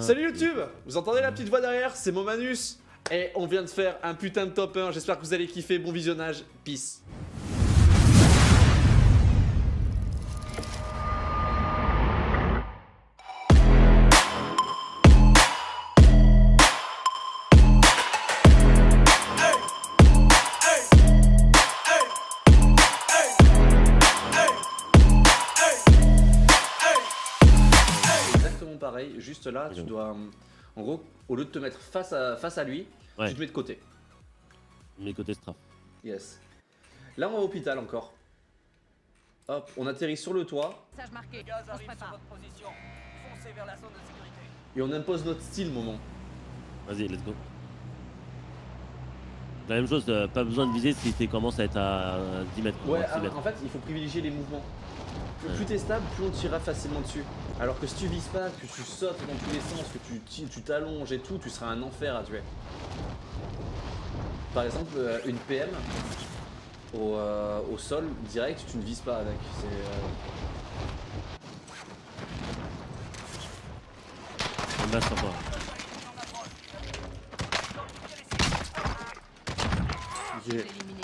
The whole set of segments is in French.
Salut YouTube Vous entendez la petite voix derrière C'est Momanus. Et on vient de faire un putain de top 1, j'espère que vous allez kiffer, bon visionnage, peace juste là, tu dois... En gros, au lieu de te mettre face à, face à lui, Ouais. tu te mets de côté. Mes côtés straff. Yes. Là, on va à l'hôpital encore. Hop, on atterrit sur le toit Message marqué. Gaz On se arrive sur prépare. votre position. Foncez vers la zone de sécurité. et on impose notre style, moment. Vas-y, let's go. La même chose, euh, pas besoin de viser si tu commences à être à 10 mètres. Ouais, moins de 6 ah, mètres. en fait, il faut privilégier les mouvements. Plus, Ouais. plus t'es stable, plus on tirera facilement dessus. Alors que si tu vises pas, que tu sautes dans tous les sens, que tu t'allonges et tout, tu seras un enfer à tuer. Par exemple, euh, une PM au, euh, au sol direct, tu ne vises pas avec. C'est. euh, On base sur toi. j'ai- Éliminé.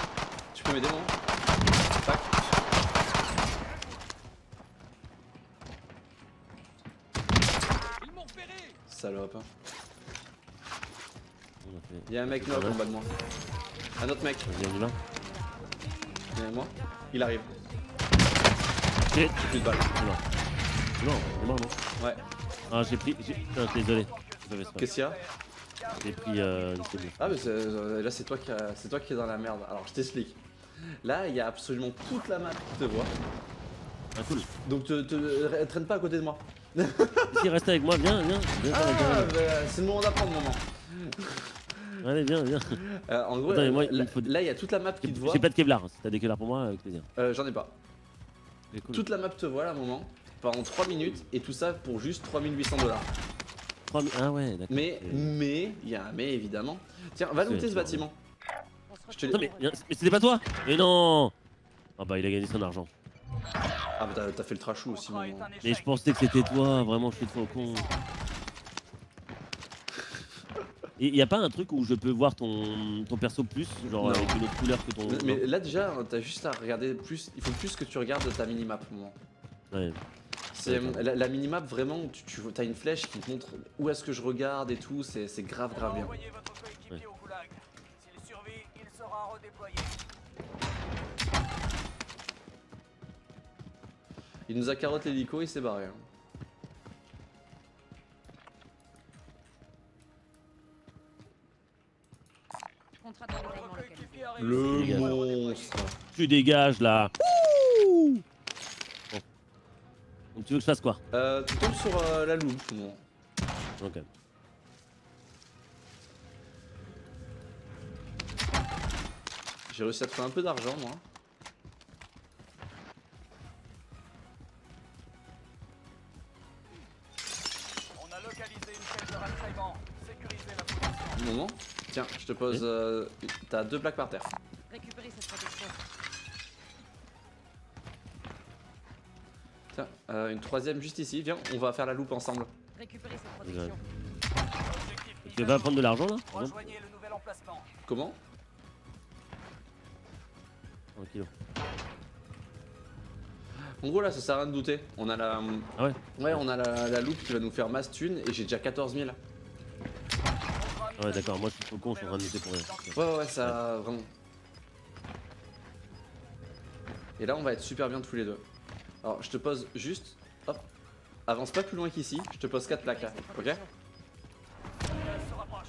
Tu peux m'aider, moi Tac. Ils m'ont repéré Il y a un mec knock en bas de moi. Un autre mec, va. derrière moi. Il arrive. J'ai plus de balles. Est mort. Il est mort, est non Ouais. Ah, j'ai pris. Putain, désolé. Qu'est-ce qu'il y a J'ai pris. Euh. Ah, mais euh, là, c'est toi, qui a- c'est toi qui es dans la merde. Alors, je t'explique. Là, il y a absolument toute la map qui te voit. Ah, cool. Donc, te, te- traîne pas à côté de moi. Si, reste avec moi, viens, viens. viens Ah, bah, c'est le moment d'apprendre, moment. viens. Allez, viens, viens. Euh, en gros, Attends, mais moi, là, il me faut- là, il y a toute la map qui te voit. J'ai pas de Kevlar. Si t'as des Kevlar pour moi, avec plaisir. Euh, J'en ai pas. Cool. Toute la map te voit, là, moment. Pendant 3 minutes. Et tout ça pour juste 3800 dollars. Ah ouais, d'accord. Mais, mais, il y a un mais évidemment. Tiens, va looter ce bâtiment. Je te Non, mais, mais c'était pas toi? Mais non Ah bah, il a gagné son argent. Ah, bah, t'as- fait le trashou aussi, échec. Mais je pensais que c'était toi, vraiment, je suis trop con. Et y a pas un truc où je peux voir ton, ton perso plus, genre Non. avec une autre couleur que ton. Mais, mais là, déjà, t'as juste à regarder plus. Il faut plus que tu regardes ta minimap, moment. Ouais. C'est la, la minimap vraiment, tu, tu as une flèche qui te montre où est-ce que je regarde et tout, c'est grave grave bien. Ouais. Il nous a carotte l'hélico, il s'est barré. hein. Le monstre. Tu dégages là Bon. Donc tu veux que je fasse quoi? Euh, tu tombes sur euh, la loupe, moi. Ok. J'ai réussi à trouver un peu d'argent, moi. Tiens, je te pose. euh, T'as deux plaques par terre. Récupérez cette protection. Tiens, euh, une troisième juste ici. Viens, on va faire la loupe ensemble. Récupérez cette protection. Objectif Tu vas prendre de l'argent là jour. Rejoignez le nouvel emplacement. Comment? En gros, là, ça sert à rien de douter. On a la. Ah ouais Ouais, on a la, la loupe qui va nous faire masse thune et j'ai déjà 14 000. Ouais, d'accord, moi je suis trop con, je suis en train de lutter pour rien. Ouais, ouais, ouais, ça vraiment. Et là, on va être super bien tous les deux. Alors, je te pose juste. Hop. Avance pas plus loin qu'ici. Je te pose 4 plaques là. Ok.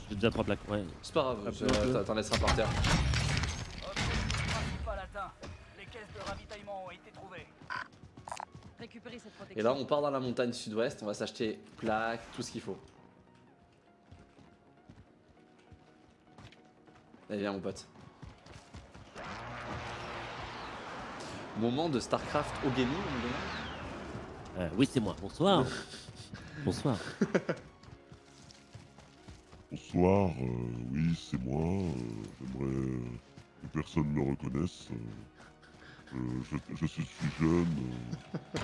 J'ai déjà trois plaques, ouais. C'est pas grave, peu. t'en- laisseras par terre. Objectif principal atteint. Les caisses de ravitaillement ont été trouvées. Récupérez cette protection. Et là, on part dans la montagne sud-ouest. On va s'acheter plaques, tout ce qu'il faut. Allez, viens, mon pote. Moment de StarCraft au gaming, on me demande Euh, oui, c'est moi, bonsoir. bonsoir. Bonsoir, euh, oui, c'est moi. euh, J'aimerais que personne me reconnaisse. euh, euh, je, je suis jeune. euh,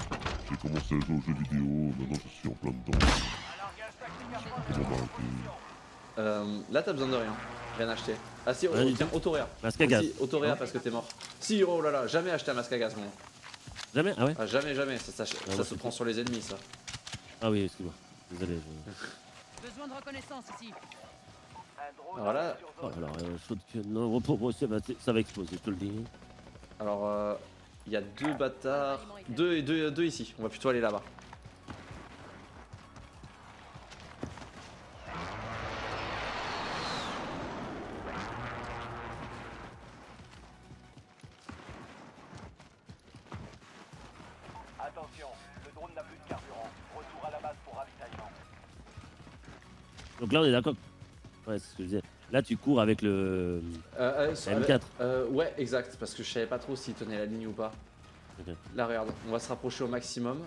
J'ai commencé à jouer aux jeux vidéo. Maintenant, je suis en plein dedans. À Comment m'arrêter Euh, là, t'as besoin de rien. Rien acheter. Ah si, oh, tiens, autoréa. Masque à gaz. Autoréa parce que t'es mort. Si, oh là là, jamais acheter un masque à gaz, mon. Jamais? Ah ouais? Ah, jamais, jamais. Ça, ça, ça moi, se prend sur les ennemis, ça. Ah oui, excuse-moi. Désolé. je- Besoin de reconnaissance ici. Alors là- Oh alors, euh, que. Non, pour moi, ça va, ça va exploser, je te le dis. Alors, euh, il y a deux bâtards. Deux, et deux, deux ici. On va plutôt aller là-bas. Donc là, on est d'accord. Ouais, c'est ce que je disais. Là, tu cours avec le. Euh, euh, sur- La M4. euh, ouais, exact. Parce que je savais pas trop s'il tenait la ligne ou pas. Là, regarde. On va se rapprocher au maximum.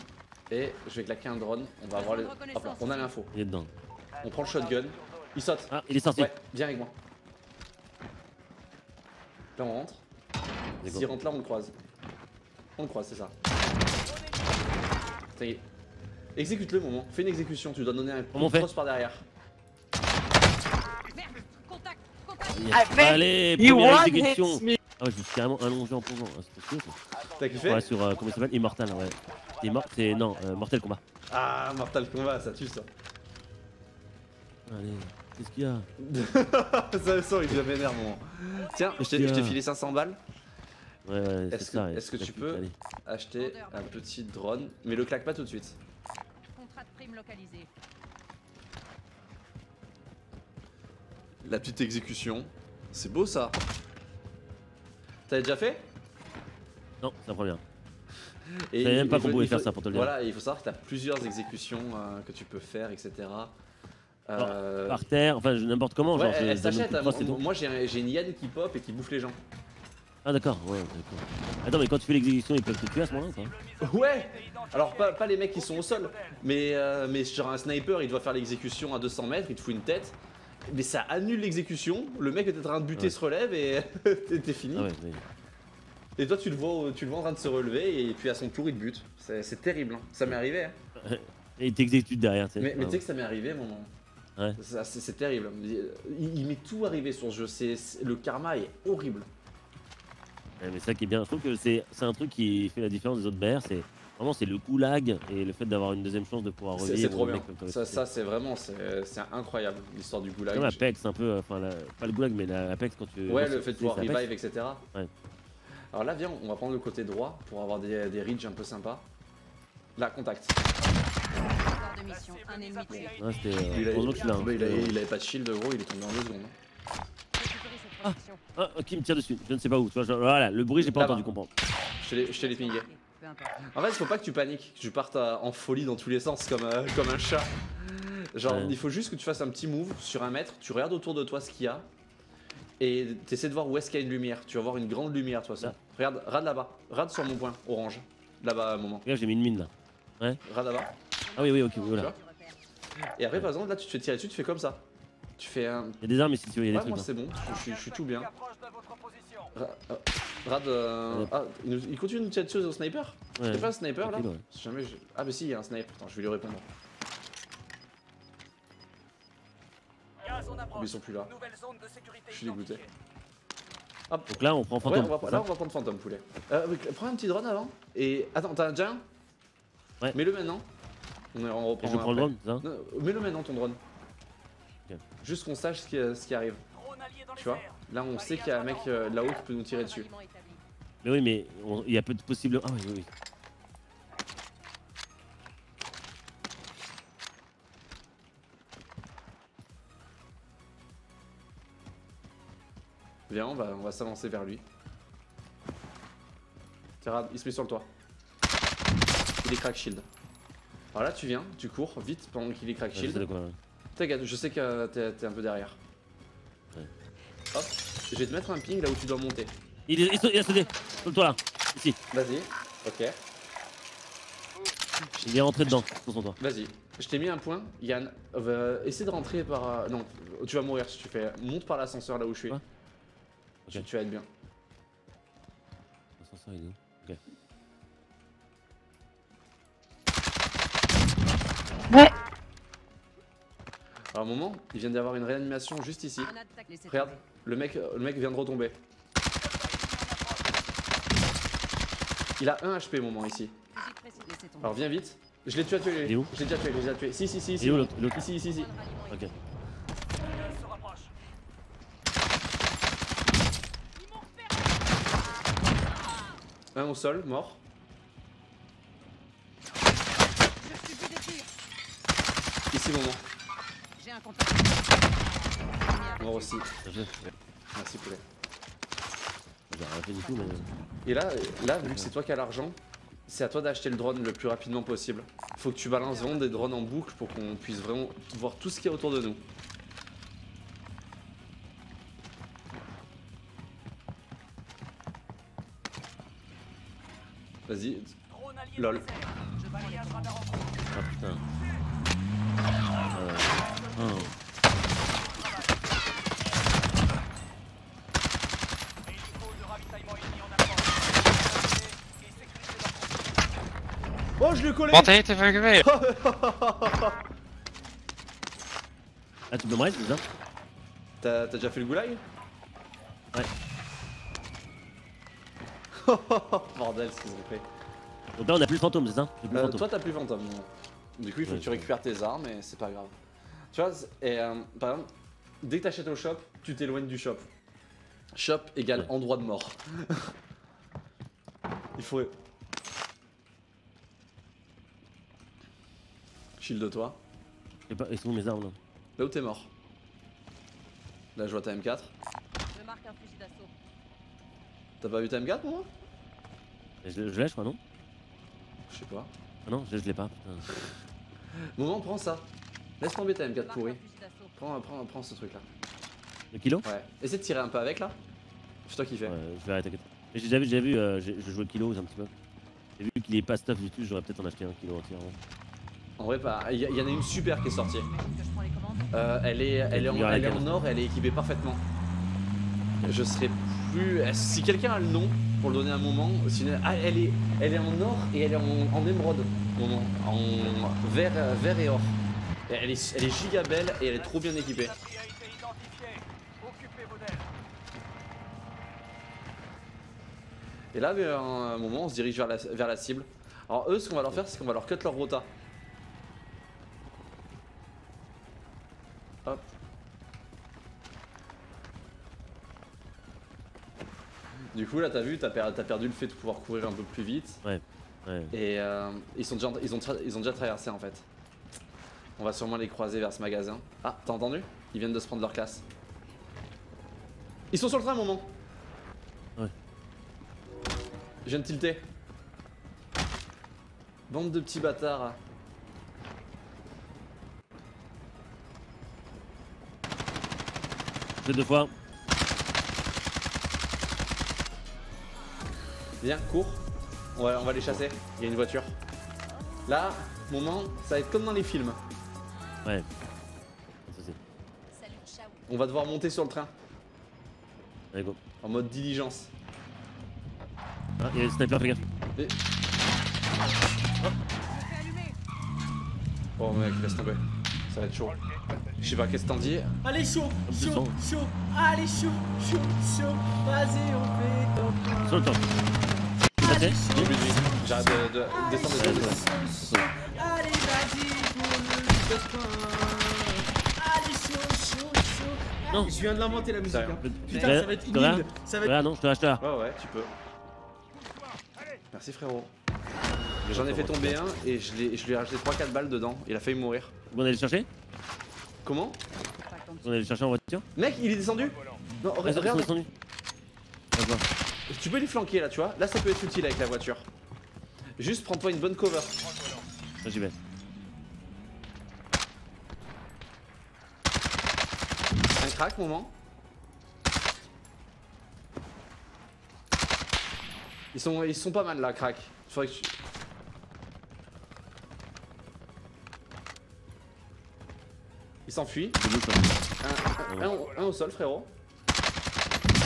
Et je vais claquer un drone. On va avoir les. Hop là, on a l'info. Il est dedans. On prend le shotgun. Il saute. Ah, il est sorti. Ouais, viens avec moi. Là, on rentre. S'il rentre là, on le croise. On le croise, c'est ça. Exécute-le, moment. Fais une exécution. Tu dois donner un coup de par derrière. Yes. Allez, You première exécution. Ah ouais, je me suis carrément allongé en plongeant. Ah, C'était chiant ça. T'as kiffé Ouais, sur. euh, comment il s'appelle? Immortal, ouais. Immor- C'est. Non, euh, Mortel Combat. Ah, Mortal Kombat, ça tue ça. Allez, qu'est-ce qu'il y a? Ça sent, il devient vénère, moment. Tiens, je t'ai filé 500 balles. Ouais, ouais, c'est Est-ce que- ça. est-ce que c'est tu peux Allez. Acheter un petit drone, mais le claque pas tout de suite. Contrat de prime localisé. La petite exécution. C'est beau ça. T'avais déjà fait? Non, c'est la première. Et même pas qu'on pouvait il faut- faire ça, pour te le dire. Voilà, il faut savoir que t'as plusieurs exécutions euh, que tu peux faire, etc. Euh, Par terre, enfin n'importe comment. ouais, genre, elle, s'achète. de hein. Moi, j'ai un- j'ai une hyène qui pop et qui bouffe les gens. Ah d'accord, ouais, d'accord. Attends, mais quand tu fais l'exécution, ils peuvent te tuer à ce moment-là ou pas Ouais Alors pas, pas les mecs qui sont au sol, mais, euh, mais sur un sniper, il doit faire l'exécution à 200 mètres, il te fout une tête. Mais ça annule l'exécution, le mec est en train de buter Ouais. se relève et t'es fini. Ah ouais. Et toi tu le, vois, tu le vois en train de se relever et puis à son tour il te bute. C'est terrible, hein. ça m'est arrivé. hein. Et ils t'exécutent derrière, tu sais. Mais, mais tu sais que ça m'est arrivé mon Ouais. C'est terrible. Il, il m'est tout arrivé sur ce jeu, le karma est horrible. ouais, mais ça qui est bien, je trouve que c'est c'est un truc qui fait la différence des autres BR, c'est vraiment c'est le coup lag et le fait d'avoir une deuxième chance de pouvoir revivre. c'est trop bien. comme Ça, c'est- ça c'est vraiment, c'est incroyable l'histoire du goulag. Comme Apex un peu, euh, enfin la- pas le goulag mais la Apex quand tu... Ouais, le fait de pouvoir revive, etc. Ouais. Alors là, viens, on va prendre le côté droit pour avoir des, des ridges un peu sympas. Là, contact. C'était... euh, Il, a- heureusement que tu l'as, hein, bah, il, que- il avait pas de shield, gros, il est tombé en deux secondes. Ah, qui me tire dessus Je ne sais pas où, tu vois, voilà, le bruit j'ai pas entendu comprendre. Je te l'ai- je En fait, il faut pas que tu paniques, que tu partes à- en folie dans tous les sens comme, euh, comme un chat. Genre, Ouais. il faut juste que tu fasses un petit move sur un mètre, tu regardes autour de toi ce qu'il y a, et t'essaies de voir où est-ce qu'il y a une lumière. Tu vas voir une grande lumière, façon. Là. Regarde, rade là-bas, rade sur mon point, orange. Là-bas, à un moment. Regarde, j'ai mis une mine là. Rade là-bas. Ah oui, oui, ok, voilà. Et après, par exemple, là, tu te fais tirer dessus, tu fais comme ça. Tu fais un. Il y a des armes ici, tu vois, il y a des Ouais, trucs. moi hein. c'est bon, je, suis- je suis tout bien. Rad, euh, Ouais. ah, il, nous- il continue de nous tirer dessus au sniper Ouais. T'as pas un sniper là ouais. Si jamais je- Ah, bah si, il y a un sniper. Attends, je vais lui répondre. Mais ils sont plus là. Je suis dégoûté. Donc là, on prend Ouais, fantôme. on va, là, on va prendre fantôme poulet. Euh, prends un petit drone avant. Et attends, t'as déjà un Ouais. Mets-le maintenant. On, est- on Et reprend. je prends le drone, ça Non, Mets-le maintenant ton drone. Juste qu'on sache ce qui, ce qui arrive. Tu vois. Là, on sait qu'il y a un mec euh, là-haut qui peut nous tirer dessus. Mais oui, mais il y a peu de possibles. Ah oui, oui, oui. Viens, on va, on va s'avancer vers lui. Regarde, il se met sur le toit. Il est crack shield. Alors là, tu viens, tu cours vite pendant qu'il est crack sais shield. T'inquiète, je sais que t'es un peu derrière. Hop, je vais te mettre un ping là où tu dois monter. Il, est, il, il a sauté Sur le toit là Ici Vas-y, ok, Il est rentré dedans, sur son toit. vas-y. Je t'ai mis un point, Yann. Euh, essaie de rentrer par. euh, non, tu vas mourir si tu fais. Monte par l'ascenseur là où je suis. Ouais. Tu, Ok. tu vas être bien. L'ascenseur, il est où Ok. Ouais. Alors, un moment, il vient d'y avoir une réanimation juste ici. Regarde, le mec, le mec vient de retomber. Il a un HP, moment, ici. Alors, viens vite. Je l'ai tué, Il est tué. où Je l'ai déjà tué, je l'ai déjà tué. Si, si, si, Il est si. où l'autre l'autre Ici, ici, ici. Ok. Un au sol, mort. Mort aussi. Merci, poulet. J'ai rien fait du tout, mais. Et là, là, vu que c'est toi qui as l'argent, c'est à toi d'acheter le drone le plus rapidement possible. Faut que tu balances vraiment des drones en boucle pour qu'on puisse vraiment voir tout ce qu'il y a autour de nous. Vas-y, Lol. Ah putain. Euh, oh. Hélico de ravitaillement ennemi en approche. Et sécuriser leur Oh, je Montez, t'es fait occuper Ah, tu me c'est ça T'as t'as déjà fait le goulag? Ouais. Bordel, ce qu'ils ont fait. Donc là, on a plus le fantôme, c'est ça plus le Euh, fantôme. toi, t'as plus fantôme. non. Du coup, il faut Ouais, que tu récupères tes armes et c'est pas grave. Tu vois, et euh, par exemple, dès que t'achètes au shop, tu t'éloignes du shop. Shop égale Ouais. endroit de mort. il faut. Shield de toi. Sais pas, ils sont mes armes là Là où t'es mort. Là, je vois ta M4. Je marque un fusil d'assaut. T'as pas vu ta M4, moi? Je, je l'ai, je crois, non? Je sais pas. Ah non, je, je l'ai pas. Moment, prends ça. Laisse tomber ta Je M4 marque pourrie. Prends, prends, prends ce truc là. Le kilo? Ouais. Essaie de tirer un peu avec là. Fais-toi kiffer. Ouais, je vais arrêter. t'inquiète. Mais J'ai déjà vu, j'ai vu, euh, je jouais kilo un petit peu. J'ai vu qu'il est pas stuff du tout, j'aurais peut-être en acheté un kilo entier. En vrai, pas. Il y, y en a une super qui est sortie. Euh, elle est, elle est, en, elle est or et elle est équipée parfaitement. Je serais plus. eh, Si quelqu'un a le nom pour le donner un moment, sinon, ah, elle est, elle est en or et elle est en, en émeraude, en vert, euh, vert et or. Elle est, elle est giga belle et elle est trop bien équipée. Et là, vers un moment, on se dirige vers la, vers la cible. Alors eux, ce qu'on va leur faire, c'est qu'on va leur cut leur rota. Du coup, là, t'as vu, t'as per- t'as perdu le fait de pouvoir courir un peu plus vite. Ouais. Et euh, ils, sont déjà, ils, ont ils ont déjà traversé en fait. On va sûrement les croiser vers ce magasin. Ah, t'as entendu? Ils viennent de se prendre leur classe. Ils sont sur le train, moment. Ouais. Je viens de tilter. Bande de petits bâtards. J'ai deux fois. Viens, cours. On va, on va les chasser. Il y a une voiture. Là, moment, ça va être comme dans les films. Ouais. On va devoir monter sur le train Allez, go. en mode diligence. Ah, il y a le sniper, fais gaffe. Je me fais allumer. Oh mec, laisse tomber. Ça va être chaud. Je sais pas, qu'est-ce que t'en dis Allez chaud, chaud, chaud, allez chaud, chaud, chaud, vas-y on fait Sur le temps. Oui, oui, oui. J'arrête de, de descendre, Ouais, allez vas-y. Non. Je viens de l'inventer la musique. Hein. Putain, ça va être humide. Ça va être Regarde, non, je te lâche là. Ouais, ouais, tu peux. Merci frérot. J'en ai fait tomber un et je, lui ai rajouté 3-4 balles dedans. Il a failli mourir. Vous allez le chercher Comment? Contact en. Vous allez le chercher en voiture Mec, il est descendu? Non, Ouais, ils regarde, sont descendus. Tu peux les flanquer là, tu vois. Là, ça peut être utile avec la voiture. Juste prends-toi une bonne cover. J'y vais. Un crack, moment. Ils sont, ils sont pas mal là, crack. Faudrait que tu... Il s'enfuit. Un au sol, frérot.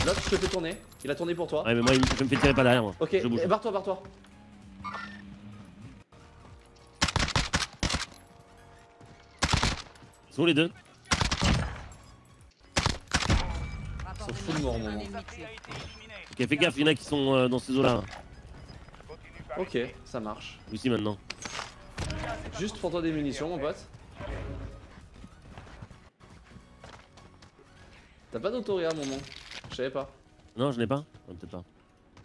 L'autre, je te fais tourner. Il a tourné pour toi. Ouais, mais moi, je me fais tirer pas derrière moi. Ok, eh, barre-toi, barre-toi. Ils sont où les deux? Ils sont full morts, moment. Ok, fais gaffe, il y en a qui sont euh, dans ces eaux-là. Ok, ça marche. Ici maintenant. Juste pour toi des munitions, mon pote. T'as pas d'autoréa, mon moment. Je savais pas. Non, je n'ai pas Non, Peut-être pas.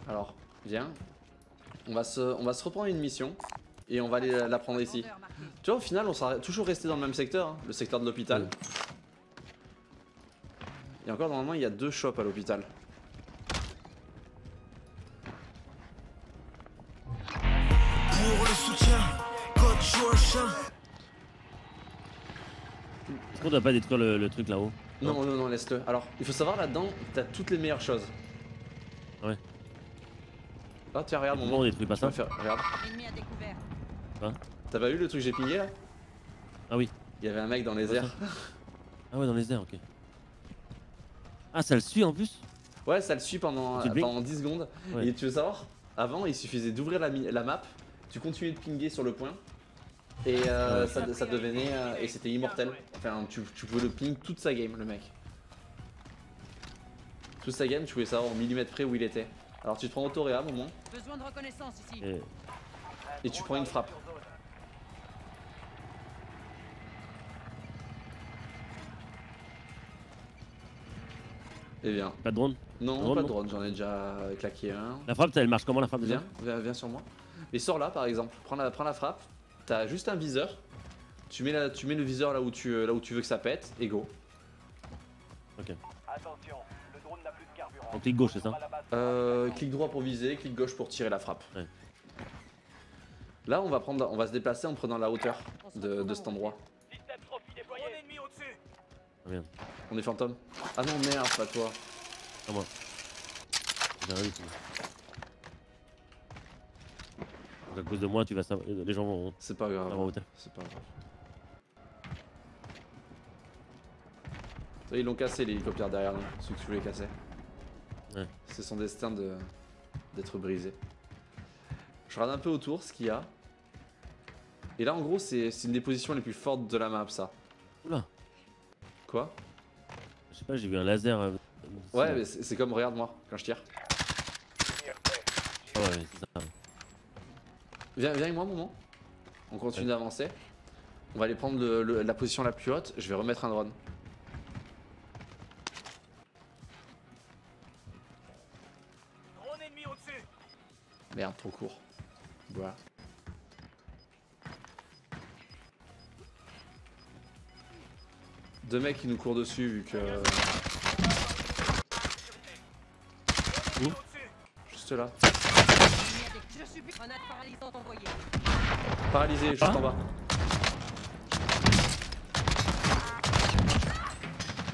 Alors, viens. On va se, on va se reprendre une mission et on va aller la prendre ici. Tu vois, au final, on sera toujours resté dans le même secteur, hein, le secteur de l'hôpital. Et encore, normalement, il y a deux shops à l'hôpital. Qu'on doit pas détruire le, le truc là-haut Non, non, non, laisse-le. Alors, il faut savoir là-dedans, t'as toutes les meilleures choses. Ouais. Ah, tiens, regarde, mon on détruit pas ça faire, regarde. T'as pas vu le truc que j'ai pingé là? Ah oui. Il y avait un mec dans les airs. Ah ouais, dans les airs, ok. Ah, ça le suit en plus? Ouais, ça le suit pendant, pendant 10 secondes. Ouais. Et tu veux savoir Avant, il suffisait d'ouvrir la map, tu continuais de pinguer sur le point. Et euh, Ouais. ça, ça devenait. euh, et c'était immortel. Enfin, tu, tu pouvais le ping toute sa game, le mec. Toute sa game, tu pouvais savoir au millimètre près où il était. Alors tu te prends Autoréa, moment, Besoin de reconnaissance ici. Et- et tu prends une frappe. Et viens. Pas de drone Non, Drone, pas de drone, j'en ai déjà claqué un. La frappe, elle marche comment la frappe déjà Viens, viens, viens sur moi. Et sors là par exemple, prends la, prends la frappe, t'as juste un viseur, tu mets, la- tu mets le viseur là où, tu, là où tu veux que ça pète, et go. Attention, le drone n'a plus de carburant. En clic gauche, c'est ça. Euh, clic droit pour viser, clic gauche pour tirer la frappe. Ouais. Là on va, prendre, on va se déplacer en prenant la hauteur On de, cet endroit. Ah merde, On est fantôme Ah non merde, pas toi. à moi. J'ai tout. Donc à cause de moi, tu vas savoir. Les gens vont C'est pas grave. C'est pas grave. Ils l'ont cassé l'hélicoptère derrière nous, celui que tu voulais casser. Ouais. C'est son destin de d'être brisé. Je regarde un peu autour ce qu'il y a. Et là en gros c'est une des positions les plus fortes de la map ça. Oula, Quoi? Je sais pas, j'ai vu un laser. euh, Ouais mais c'est comme regarde moi quand je tire. Ah ouais, c'est ça. Viens, viens avec moi moment. On continue d'avancer. On va aller prendre le- le- la position la plus haute. Je vais remettre un drone. Drone ennemi au-dessus. Merde, trop court. Voilà. Deux mecs qui nous courent dessus vu que. Où? Juste là. Je subis grenade paralysante envoyée. Paralysé, juste Ah. en bas.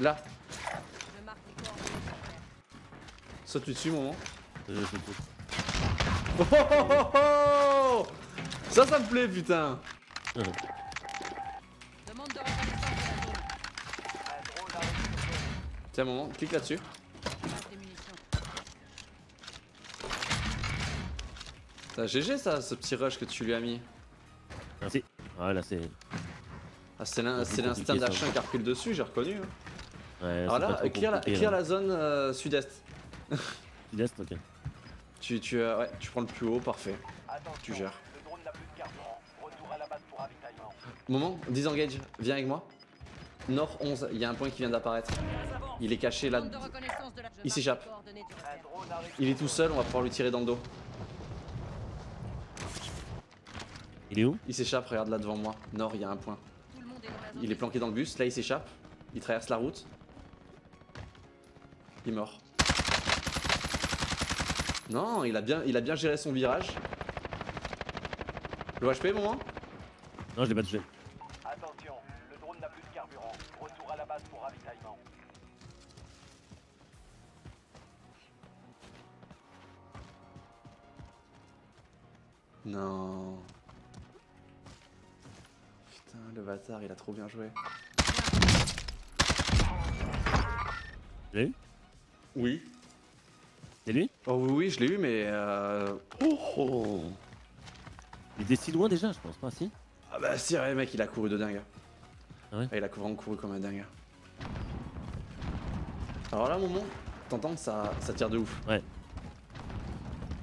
Là, Je marque les coordonnées. saute dessus, moment. Je tout. Oh, oh, oh, oh Ça, ça me plaît, putain. Demande de reconnaissance de la zone. Tiens, moment, clique là-dessus. T'as GG, ça, ce petit rush que tu lui as mis. Merci. Ah là, c'est. Ouais, Ah, c'est l'instinct d'achat qui a repris le dessus, j'ai reconnu. hein. c'est Alors là, clear la, compliqué, clear là. la zone euh, sud-est. Sud-est, ok. Tu, tu, euh, ouais, tu prends le plus haut, parfait. Attention, Tu gères. Le drone n'a plus de carburant. Retour à la base pour ravitaillement. Moment, disengage, viens avec moi. Nord 11, il y a un point qui vient d'apparaître. Il est caché là. Il s'échappe. Il est tout seul, on va pouvoir lui tirer dans le dos. Il est où? Il s'échappe, regarde là devant moi. Nord, il y a un point. Il est planqué dans le bus, là il s'échappe. Il traverse la route. Il est mort. Non, il a bien, il a bien géré son virage. Le HP, moment Non, je l'ai pas touché. Attention, le drone n'a plus de carburant. Retour à la base pour ravitaillement. Non. Le bâtard, il a trop bien joué. Tu l'as eu Oui. C'est lui? Oh oui, oui, je l'ai eu, mais... Euh... Oh, oh. Il était si loin déjà, je pense pas, si? Ah bah si, ouais, mec, il a couru de dingue. Ah ouais? Il a vraiment couru comme un dingue. Alors là, moment, T'entends ça, ça tire de ouf. Ouais.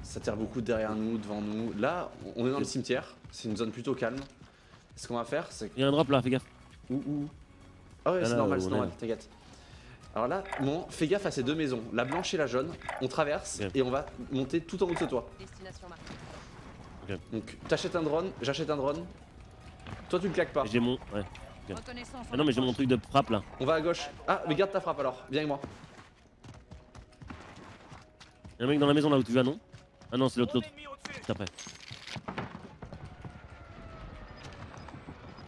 Ça tire beaucoup derrière nous, devant nous. Là, on est dans le cimetière. C'est une zone plutôt calme. Ce qu'on va faire, c'est. Il y a un drop là, fais gaffe. Où, où Ah ouais, Là, c'est normal, c'est normal, t'inquiète. Alors là, bon, fais gaffe à ces deux maisons, la blanche et la jaune. On traverse et on va monter tout en haut de ce toit. Donc, t'achètes un drone, j'achète un drone. Toi, tu le claques pas. J'ai mon. Ouais. Ah non, mais j'ai mon truc de frappe là. On va à gauche. Ah, mais garde ta frappe alors. Viens avec moi. Il y a un mec dans la maison là où tu vas, non? Ah non, c'est l'autre, l'autre. Juste après.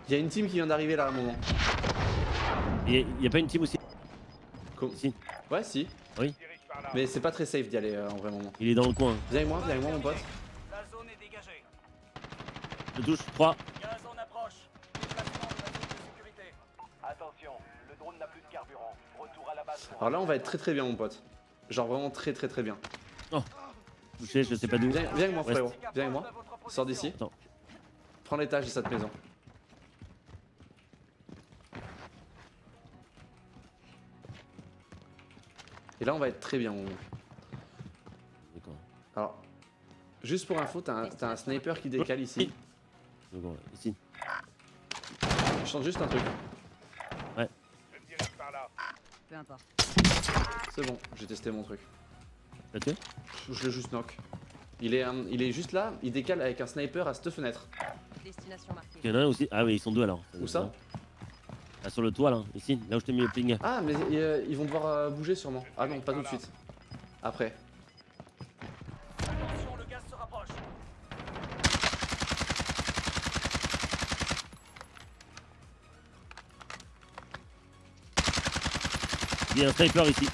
Il y a une team qui vient d'arriver là à un moment. Il y a pas une team aussi Si. Ouais, si. Oui. Mais c'est pas très safe d'y aller euh, en vrai moment. Il est dans le coin. Viens avec moi, viens avec moi, mon pote. La zone est dégagée. Je touche 3. Gaz en approche. Déplacement de la zone de sécurité. Attention, le drone n'a plus de carburant. Retour à la base Alors là, on va être très très bien, mon pote. Genre vraiment très très très bien. Touché, je sais pas d'où. Viens, viens avec moi, frérot. Viens avec moi. Sors d'ici. Attends. Prends l'étage de cette maison. Et là, on va être très bien. mon. Alors, juste pour info, t'as un, sniper qui décale ici. D'accord, Ici. Je chante juste un truc. Peu importe. C'est bon, j'ai testé mon truc. T'as tué Je l'ai juste knock. Il est, euh, il est juste là, il décale avec un sniper à cette fenêtre. Destination marquée. Il y en a un aussi. Ah oui, ils sont deux alors. Où ça? Ah, sur le toit là, ici, là où je t'ai mis le ping. Ah, mais euh, ils vont devoir euh, bouger sûrement. Ah non, pas tout de suite. Après. Attention, le gaz se rapproche. Il y a un sniper ici,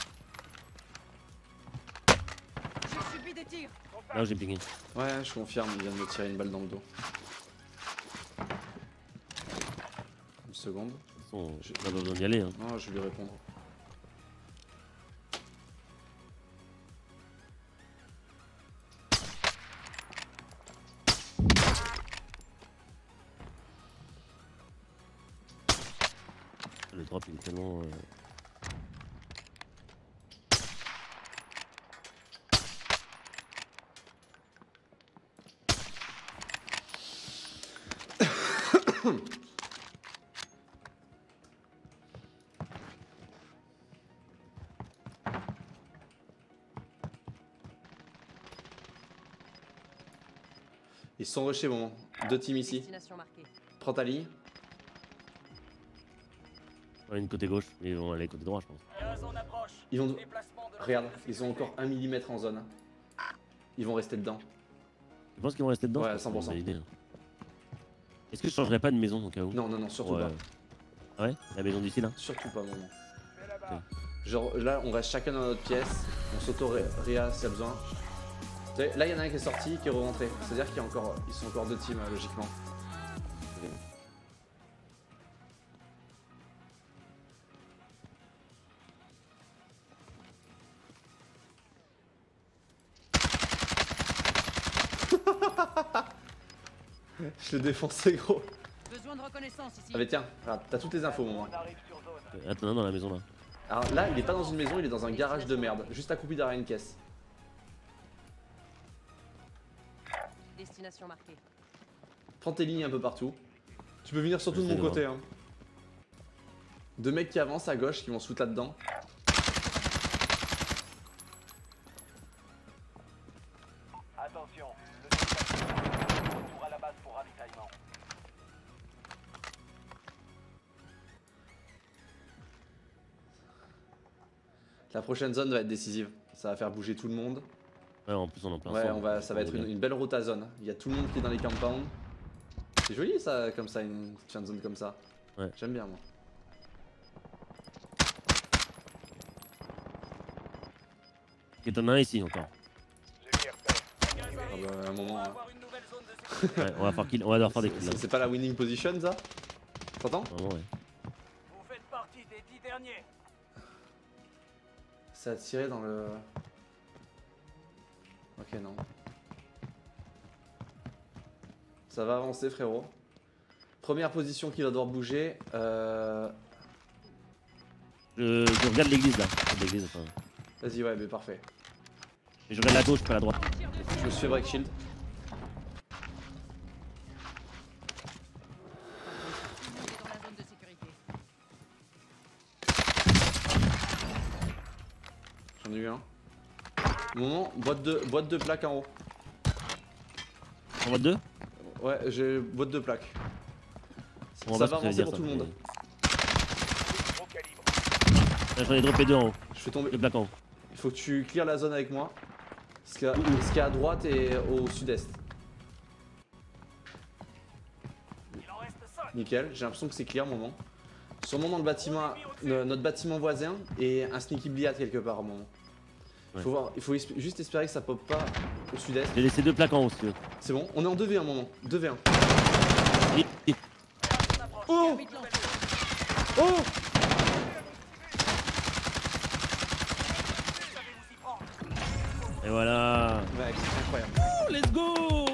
J'ai subi des tirs. là où j'ai pingé. Ouais, je confirme, il vient de me tirer une balle dans le dos. Une seconde. De toute façon, j'ai pas besoin d'y aller. Hein. Non, je vais lui répondre. Ils sont rushés, moment. Deux teams ici. Prends ta ligne. Ouais, une côté gauche, mais ils vont aller côté droit, je pense. Ils vont. De Regarde, de ils sont sécurité. encore 1 mm en zone. Ils vont rester dedans. Tu penses qu'ils vont rester dedans? Ouais, Je pense que 100%. c'est une bonne idée, hein. Est-ce que je changerais pas de maison au cas où Non, non, non, surtout Ouais. pas. Ah ouais? La maison d'ici là Surtout pas, moment. Mais là-bas. Genre là, on reste chacun dans notre pièce. On s'auto-réa s'il y a besoin. Là, il y en a un qui est sorti, qui est rentré. C'est-à-dire qu'il y a encore, ils sont encore deux teams, euh, logiquement. Je l'ai défoncé, gros. Besoin de reconnaissance ici. Ah, mais tiens, t'as toutes les infos. Euh, Attends, non, dans la maison là. Alors là, il est pas dans une maison, il est dans un garage de merde, juste accroupi derrière une caisse. Destination marquée. Prends tes lignes un peu partout. Tu peux venir surtout de mon côté. Hein. Deux mecs qui avancent à gauche, qui vont se foutre là-dedans. Attention, le déplacement. Retour à la base pour ravitaillement. La prochaine zone va être décisive. Ça va faire bouger tout le monde. Ouais, en plus on est en plein Ouais, on va, ça va être une, une belle rota zone. Il y a tout le monde qui est dans les compounds. C'est joli ça, comme ça, une petite fin de zone comme ça. Ouais. J'aime bien moi. Et t'en as un ici encore. Ah bah, à un moment. hein. Ouais, on va, faire kill, on va devoir faire des kills là. C'est pas la winning position ça? T'entends? Vraiment, ouais. Vous faites partie des dix derniers. Ça a tiré dans le. Ok, non. Ça va avancer, frérot. Première position qui va devoir bouger. Euh... Je, je regarde l'église là. L'église, enfin. Vas-y, ouais, mais parfait. Et je regarde la gauche, pas la droite. Je me suis break shield. Moment, boîte de, boîte de plaques en haut. On voit deux? Ouais, j'ai boîte de plaques. On ça va avancer pour tout le monde. Là, J'en ai droppé deux en haut. Je fais tomber. Plaques en haut. Il faut que tu clears la zone avec moi. Ce qu'il y a, y à droite et au sud-est. Il en reste 5. Nickel, j'ai l'impression que c'est clear moment. Sûrement dans le bâtiment, le- notre bâtiment voisin et un sneaky bliat quelque part au moment. Ouais. Faut voir, il faut esp- juste espérer que ça pop pas au sud-est. J'ai laissé deux plaques en haut si tu veux. C'est bon, on est en 2v1 moment. 2v1. Et- et- Oh Vite lancé. Oh Et voilà. Mec, c'est incroyable. Let's go